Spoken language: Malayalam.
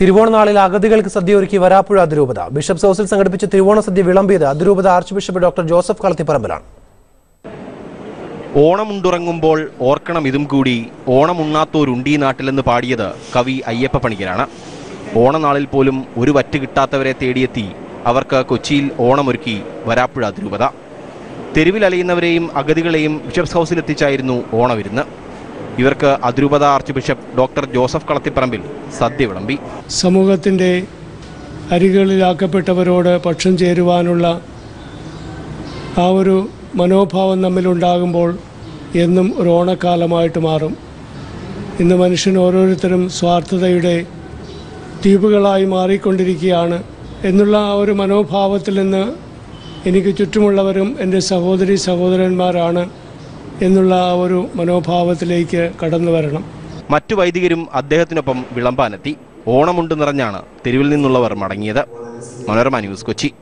തിരുവോണനാളിൽ അഗതികൾക്ക് സദ്യ ഒരുക്കി വരാപ്പുഴ അതിരൂപത. ബിഷപ്സ് ഹൗസിൽ സംഘടിപ്പിച്ച തിരുവോണ സദ്യ വിളമ്പിയത് അതിരൂപത ആർച്ച് ബിഷപ്പ് ഡോക്ടർ ജോസഫ് കളത്തിപ്പറമ്പിലാണ്. ഓണമുണ്ടുറങ്ങുമ്പോൾ ഓർക്കണം ഇതും കൂടി. ഓണമുണ്ണാത്തോരുണ്ടീ നാട്ടിലെന്ന് പാടിയത് കവി അയ്യപ്പ പണിക്കരാണ്. ഓണനാളിൽ പോലും ഒരു വറ്റ് കിട്ടാത്തവരെ തേടിയെത്തി അവർക്ക് കൊച്ചിയിൽ ഓണമൊരുക്കി വരാപ്പുഴ അതിരൂപത. തെരുവിലലയുന്നവരെയും അഗതികളെയും ബിഷപ്സ് ഹൗസിലെത്തിച്ചായിരുന്നു ഓണവിരുന്ന്. ഇവർക്ക് അതിരൂപത archbishop doctor Joseph Kalathiparambil sadya വിളമ്പി. സമൂഹത്തിന്റെ അരികളിലാക്കപ്പെട്ടവരോട് പക്ഷം ചേരുവാനുള്ള ആ ഒരു മനോഭാവം നമ്മിലുണ്ടാകുമ്പോൾ എന്നും ഒരു ഓണക്കാലമായിട്ട് മാറും. ഇന്ന് മനുഷ്യൻ ഓരോരുത്തരും സ്വാർത്ഥതയുടെ ദ്വീപുകളായി മാറിക്കൊണ്ടിരിക്കുകയാണ് എന്നുള്ള ആ ഒരു മനോഭാവത്തിൽ നിന്ന് എനിക്ക് ചുറ്റുമുള്ളവരും എന്റെ സഹോദരി സഹോദരന്മാരാണ് എന്നുള്ള ആ ഒരു മനോഭാവത്തിലേക്ക് കടന്നു വരണം. മറ്റു വൈദികരും അദ്ദേഹത്തിനൊപ്പം വിളമ്പാനെത്തി. ഓണമുണ്ട് നിറഞ്ഞാണ് തെരുവിൽ നിന്നുള്ളവർ മടങ്ങിയത്. മനോരമ ന്യൂസ് കൊച്ചി.